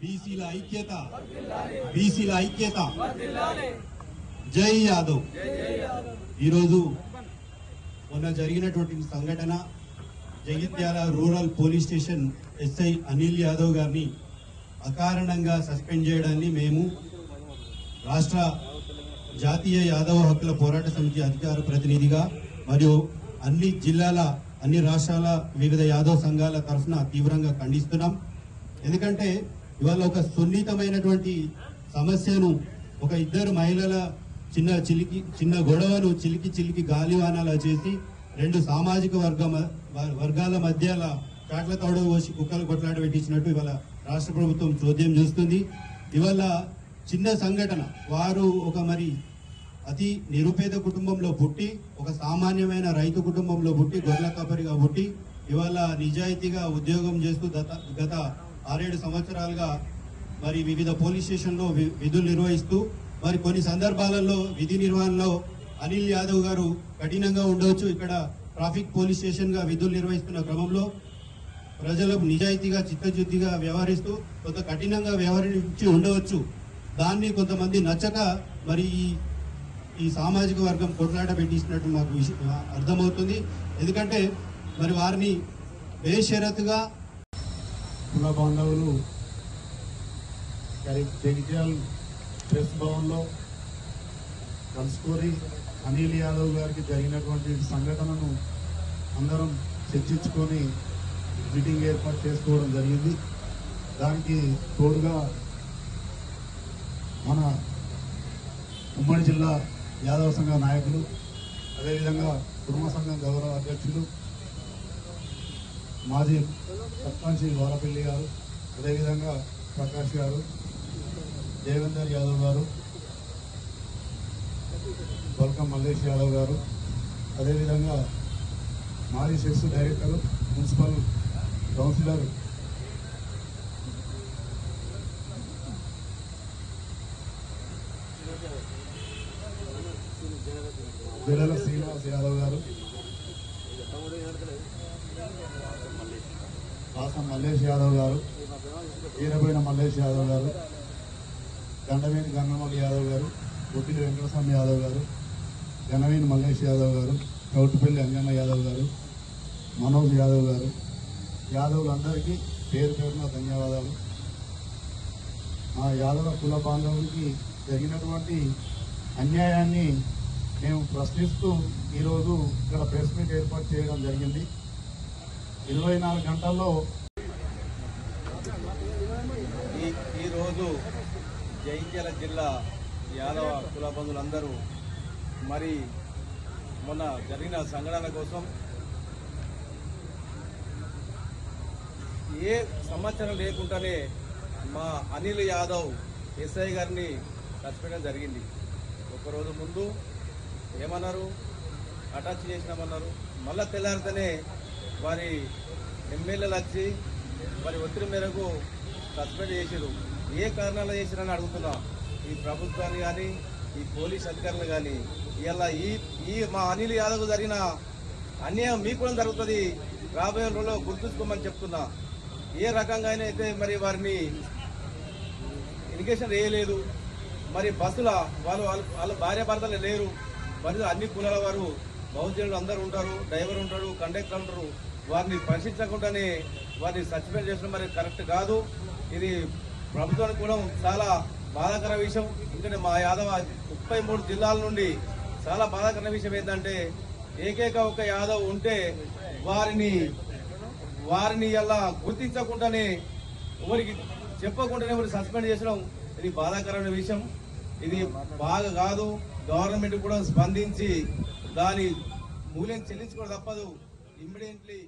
బీసీల ఐక్యత. బీసీల ఐక్యత. జై యాదవ్. ఈరోజు మొన్న జరిగినటువంటి సంఘటన Jagtial rural police station SI Anil Yadav గారిని అకారణంగా సస్పెండ్ చేయడాన్ని మేము రాష్ట్ర జాతీయ యాదవ హక్కుల పోరాట సమితి అధికార ప్రతినిధిగా మరియు అన్ని జిల్లాల అన్ని రాష్ట్రాల వివిధ యాదవ్ సంఘాల తరఫున తీవ్రంగా ఖండిస్తున్నాం. ఎందుకంటే ఇవాళ ఒక సున్నితమైనటువంటి సమస్యను ఒక ఇద్దరు మహిళల చిన్న చిలికి చిన్న గొడవను చిలికి చిలికి గాలివానాలా చేసి రెండు సామాజిక వర్గ వర్గాల మధ్యల కాట్ల తోడ పోసి కుక్కలు కొట్లాట పెట్టించినట్టు ఇవాళ రాష్ట్ర ప్రభుత్వం చోద్యం చేస్తుంది. ఇవాళ చిన్న సంఘటన వారు ఒక మరి అతి నిరుపేద కుటుంబంలో పుట్టి ఒక సామాన్యమైన రైతు కుటుంబంలో పుట్టి గొర్రెల కాపరిగా పుట్టి ఇవాళ నిజాయితీగా ఉద్యోగం చేస్తూ గత గత ఆరేడు సంవత్సరాలుగా మరి వివిధ పోలీస్ స్టేషన్లో వి- విధులు నిర్వహిస్తూ మరి కొన్ని సందర్భాలలో విధి నిర్వహణలో అనిల్ యాదవ్ గారు కఠినంగా ఉండవచ్చు. ఇక్కడ ట్రాఫిక్ పోలీస్ స్టేషన్గా విధులు నిర్వహిస్తున్న క్రమంలో ప్రజలకు నిజాయితీగా చిత్తశుద్ధిగా వ్యవహరిస్తూ కొంత కఠినంగా వ్యవహరించి ఉండవచ్చు. దాన్ని కొంతమంది నచ్చక మరి ఈ ఈ సామాజిక వర్గం కొట్లాట పెట్టించినట్టు మాకు అర్థమవుతుంది. ఎందుకంటే మరి వారిని బేషరతుగా కుల బాంధవులు కరి- జగిత్యాల్ ప్రెస్ భవన్లో కలుసుకొని అనిల్ యాదవ్ గారికి జరిగినటువంటి సంఘటనను అందరం చర్చించుకొని మీటింగ్ ఏర్పాటు చేసుకోవడం జరిగింది. దానికి తోడుగా మన ఉమ్మడి జిల్లా యాదవ సంఘ నాయకులు అదేవిధంగా కుటుంబ సంఘం గౌరవ అధ్యక్షులు మాజీ సర్పంచ్ వారపల్లి గారు అదేవిధంగా ప్రకాష్ గారు దేవేందర్ యాదవ్ గారు బల్కం మల్లేష్ యాదవ్ గారు అదేవిధంగా మాజీ sex director municipal councillor Jadala Srinivas Yadav గారు రాసం మల్లేష్ యాదవ్ గారు ఈరబోయిన మల్లేష్ యాదవ్ గారు గండవేని గన్నమల్లి యాదవ్ గారు బొప్పిలి వెంకటస్వామి యాదవ్ గారు గణవేని మల్లేష్ యాదవ్ గారు చౌటుపల్లి అంజన్న యాదవ్ గారు మనోజ్ యాదవ్ గారు. యాదవులందరికీ పేరు పేరున ధన్యవాదాలు. మా యాదవ కుల బాంధవులకి జరిగినటువంటి అన్యాయాన్ని మేము ప్రశ్నిస్తూ ఈరోజు ఇక్కడ ప్రెస్ మీట్ ఏర్పాటు చేయడం జరిగింది. ఇరవై నాలుగు గంటల్లో ఈ ఈరోజు జైత్యాల జిల్లా యాదవ కుల బంధువులందరూ మరి మొన్న జరిగిన సంఘటన కోసం ఏ సమాచారం లేకుండానే మా అనిల్ యాదవ్ ఎస్ఐ గారిని చచ్చిపోయడం జరిగింది. ఒకరోజు ముందు ఏమన్నారు? అటాచ్ చేసినామన్నారు. మళ్ళా తెల్లారితేనే వారి ఎమ్మెల్యేలు వచ్చి వారి ఒత్తిడి మేరకు సస్పెండ్ చేశారు ఏ కారణాలు చేశారని అడుగుతున్నా. ఈ ప్రభుత్వాన్ని కానీ ఈ పోలీస్ అధికారులు కానీ ఇలా ఈ ఈ మా అనిల్ యాదవ్ జరిగిన అన్యాయం మీకు కూడా జరుగుతుంది. రాబోయే రోజుల్లో గుర్తుంచుకోమని చెప్తున్నా. ఏ రకంగా అయినా అయితే మరి వారిని ఇరిగేషన్ వేయలేదు మరి బస్సుల వాళ్ళు వాళ్ళు వాళ్ళ భార్య భర్తలు లేరు. మరి అన్ని కులాల వారు బహుజనులు అందరూ ఉంటారు డ్రైవర్ ఉంటాడు కండక్టర్ ఉంటారు. వారిని ప్రశ్నించకుండానే వారిని సస్పెండ్ చేసడం మరి కరెక్ట్ కాదు. ఇది ప్రభుత్వానికి కూడా చాలా బాధాకర విషయం. ఎందుకంటే మా యాదవ ముప్పై మూడు జిల్లాల నుండి చాలా బాధాకర విషయం ఏంటంటే ఏకైక ఒక యాదవ్ ఉంటే వారిని వారిని అలా గుర్తించకుండానే ఎవరికి చెప్పకుండానే ఎవరు సస్పెండ్ చేసడం ఇది బాధాకరమైన విషయం. ఇది బాగా కాదు. గవర్నమెంట్ కూడా స్పందించి దాని మూల్యం చెల్లించుకోవడం తప్పదు. ఇమ్మీడియట్లీ